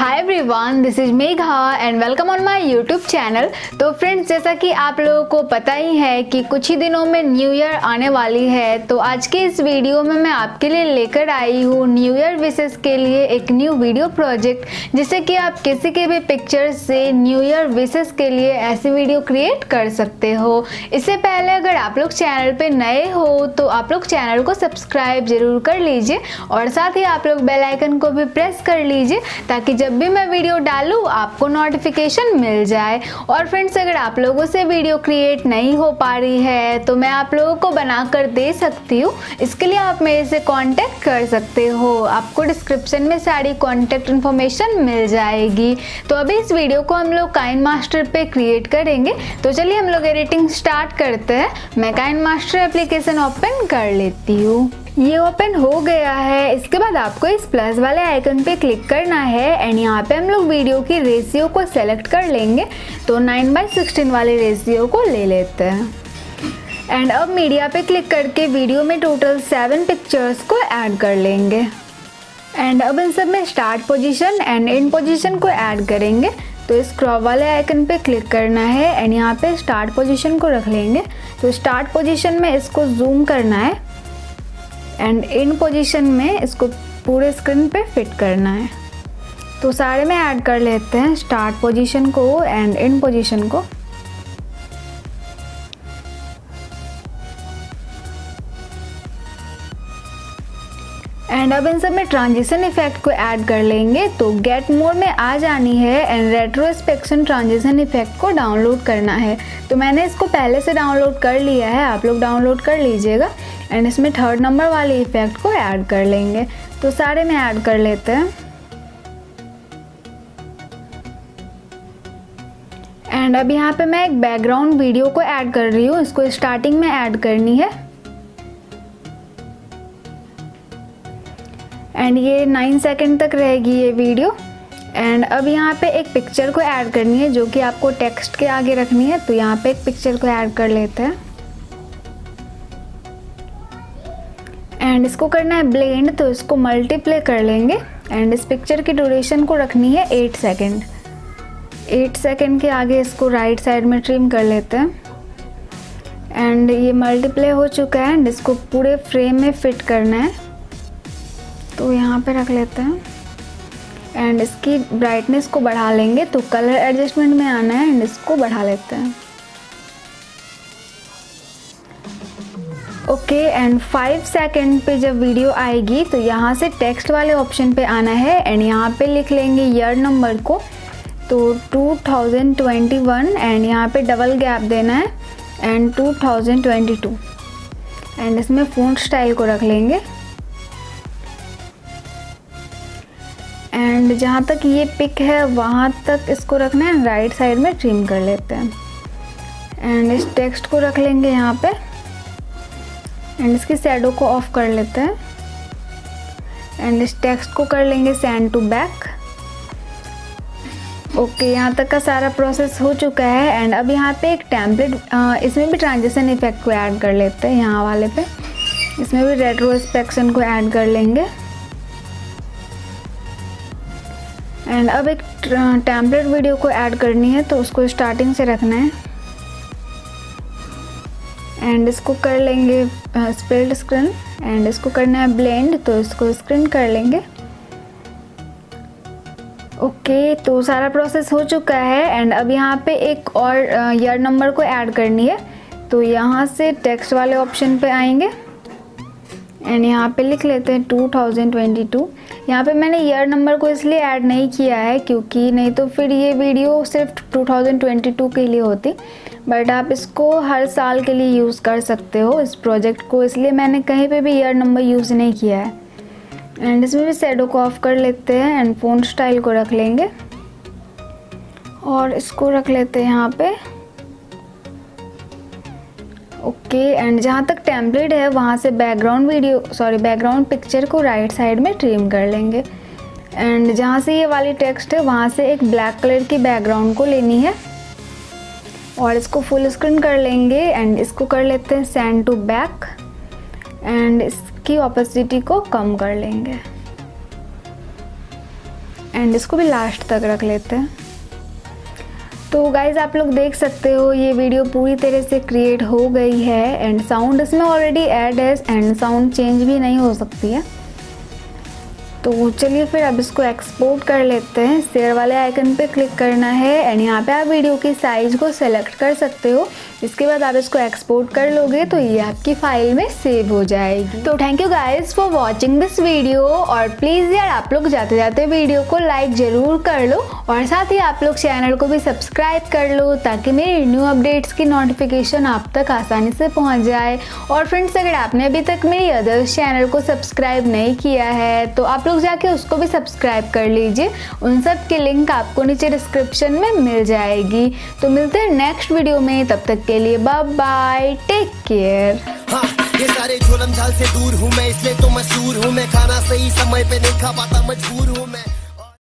Everyone this is Megha and welcome on my YouTube channel तो friends जैसा कि आप लोगों को पता ही है कि कुछ ही दिनों में न्यू ईयर आने वाली है तो आज के इस वीडियो में मैं आपके लिए लेकर आई हूँ न्यू ईयर विशेष के लिए एक न्यू वीडियो प्रोजेक्ट जिससे कि आप किसी के भी पिक्चर से न्यू ईयर विशेष के लिए ऐसी वीडियो क्रिएट कर सकते हो। इससे पहले अगर आप लोग चैनल पर नए हो तो आप लोग चैनल को सब्सक्राइब ज़रूर कर लीजिए और साथ ही आप लोग बेलाइकन को भी प्रेस कर लीजिए, ताकि जब भी मैं वीडियो डालूँ, आपको नोटिफिकेशन मिल जाए। और फ्रेंड्स अगर आप लोगों से वीडियो क्रिएट नहीं हो पा रही है तो मैं आप लोगों को बना कर दे सकती हूँ। इसके लिए आप मेरे से कॉन्टैक्ट कर सकते हो। आपको डिस्क्रिप्शन में सारी कांटेक्ट इन्फॉर्मेशन मिल जाएगी। तो अभी इस वीडियो को हम लोग काइन मास्टर पे क्रिएट करेंगे। तो चलिए हम लोग एडिटिंग स्टार्ट करते हैं। मैं काइन मास्टर एप्लीकेशन ओपन कर लेती हूँ। ये ओपन हो गया है। इसके बाद आपको इस प्लस वाले आइकन पे क्लिक करना है एंड यहाँ पे हम लोग वीडियो की रेशियो को सेलेक्ट कर लेंगे तो 9 बाई सिक्सटीन वाले रेशियो को ले लेते हैं। एंड अब मीडिया पे क्लिक करके वीडियो में टोटल सेवन पिक्चर्स को ऐड कर लेंगे। एंड अब इन सब में start position and end position को ऐड करेंगे तो इस क्रॉप वाले आइकन पे क्लिक करना है एंड यहाँ पे स्टार्ट पोजीशन को रख लेंगे। तो स्टार्ट पोजीशन में इसको जूम करना है। एंड इन पोजीशन में इसको पूरे स्क्रीन पे फिट करना है। तो सारे में ऐड कर लेते हैं स्टार्ट पोजीशन को एंड इन पोजीशन को। एंड अब इन सब में ट्रांजिशन इफ़ेक्ट को ऐड कर लेंगे। तो गेट मोड में आ जानी है एंड रेट्रोस्पेक्शन ट्रांजिशन इफ़ेक्ट को डाउनलोड करना है। तो मैंने इसको पहले से डाउनलोड कर लिया है। आप लोग डाउनलोड कर लीजिएगा। एंड इसमें थर्ड नंबर वाले इफ़ेक्ट को ऐड कर लेंगे। तो सारे में ऐड कर लेते हैं। एंड अब यहाँ पे मैं एक बैकग्राउंड वीडियो को ऐड कर रही हूँ। इसको स्टार्टिंग में ऐड करनी है। एंड ये नाइन सेकेंड तक रहेगी ये वीडियो एंड अब यहाँ पे एक पिक्चर को ऐड करनी है, जो कि आपको टेक्स्ट के आगे रखनी है। तो यहाँ पे एक पिक्चर को ऐड कर लेते हैं। एंड इसको करना है ब्लेंड तो इसको मल्टीप्ले कर लेंगे। एंड इस पिक्चर की ड्यूरेशन को रखनी है एट सेकेंड एट सेकेंड के आगे इसको राइट साइड में ट्रिम कर लेते हैं। एंड ये मल्टीप्ले हो चुका है एंड इसको पूरे फ्रेम में फिट करना है। तो यहाँ पे रख लेते हैं। एंड इसकी ब्राइटनेस को बढ़ा लेंगे तो कलर एडजस्टमेंट में आना है एंड इसको बढ़ा लेते हैं। ओके एंड फाइव सेकेंड पे जब वीडियो आएगी तो यहाँ से टेक्स्ट वाले ऑप्शन पे आना है एंड यहाँ पे लिख लेंगे ईयर नंबर को तो 2021 एंड यहाँ पे डबल गैप देना है एंड 2022 एंड इसमें फ़ोन स्टाइल को रख लेंगे। एंड जहाँ तक ये पिक है, वहाँ तक इसको रखना है राइट साइड में ट्रिम कर लेते हैं। एंड इस टेक्स्ट को रख लेंगे यहाँ पे। एंड इसकी शेडो को ऑफ़ कर लेते हैं. एंड इस टेक्स्ट को कर लेंगे सेंड टू बैक ओके यहाँ तक का सारा प्रोसेस हो चुका है. एंड अब यहाँ पे एक टैम्पलेट इसमें भी ट्रांजिशन इफ़ेक्ट को ऐड कर लेते हैं यहाँ वाले पे. इसमें भी रेट्रोस्पेक्शन को ऐड कर लेंगे. एंड अब एक टैम्पलेट वीडियो को ऐड करनी है तो उसको स्टार्टिंग से रखना है. एंड इसको कर लेंगे स्पेल्ड स्क्रीन एंड इसको करना है ब्लेंड तो इसको स्क्रीन कर लेंगे। ओके okay, तो सारा प्रोसेस हो चुका है। एंड अब यहाँ पे एक और ईयर नंबर को ऐड करनी है। तो यहाँ से टेक्स्ट वाले ऑप्शन पे आएँगे। एंड यहाँ पे लिख लेते हैं 2022 यहाँ पे मैंने ईयर नंबर को इसलिए ऐड नहीं किया है क्योंकि नहीं तो फिर ये वीडियो सिर्फ़ 2022 के लिए होती। बट आप इसको हर साल के लिए यूज़ कर सकते हो, इस प्रोजेक्ट को। इसलिए मैंने कहीं पे भी ईयर नंबर यूज़ नहीं किया है। एंड इसमें भी शेडो को ऑफ़ कर लेते हैं एंड फ़ोन स्टाइल को रख लेंगे। और इसको रख लेते हैं यहाँ पे। ओके एंड जहाँ तक टेम्पलेट है, वहाँ से background video sorry background picture को राइट साइड में ट्रिम कर लेंगे। एंड जहाँ से ये वाली टेक्स्ट है, वहाँ से एक ब्लैक कलर की बैकग्राउंड को लेनी है। और इसको फुल स्क्रीन कर लेंगे एंड इसको कर लेते हैं सेंड टू बैक एंड इसकी ऑपोसिटी को कम कर लेंगे। एंड इसको भी लास्ट तक रख लेते हैं। तो गाइज़ आप लोग देख सकते हो, ये वीडियो पूरी तरह से क्रिएट हो गई है एंड साउंड इसमें ऑलरेडी ऐड है एंड साउंड चेंज भी नहीं हो सकती है। तो चलिए फिर अब इसको एक्सपोर्ट कर लेते हैं। शेयर वाले आइकन पे क्लिक करना है एंड यहाँ पे आप वीडियो की साइज़ को सेलेक्ट कर सकते हो। इसके बाद आप इसको एक्सपोर्ट कर लोगे तो ये आपकी फ़ाइल में सेव हो जाएगी। तो thank you guys for watching this video और प्लीज़ यार आप लोग जाते जाते वीडियो को लाइक ज़रूर कर लो और साथ ही आप लोग चैनल को भी सब्सक्राइब कर लो ताकि मेरी न्यू अपडेट्स की नोटिफिकेशन आप तक आसानी से पहुँच जाए। और फ्रेंड्स अगर आपने अभी तक मेरी अदर्स चैनल को सब्सक्राइब नहीं किया है तो आप लोग जाके उसको भी सब्सक्राइब कर लीजिए। उन सब की लिंक आपको नीचे डिस्क्रिप्शन में मिल जाएगी। तो मिलते हैं नेक्स्ट वीडियो में, तब तक के लिए बाय बाय टेक केयर हाँ ये सारे झोलम झाल से दूर हूँ मैं, इसलिए तो मशहूर हूँ मैं। खाना सही समय पे नहीं खा पाता, मजबूर हूँ मैं।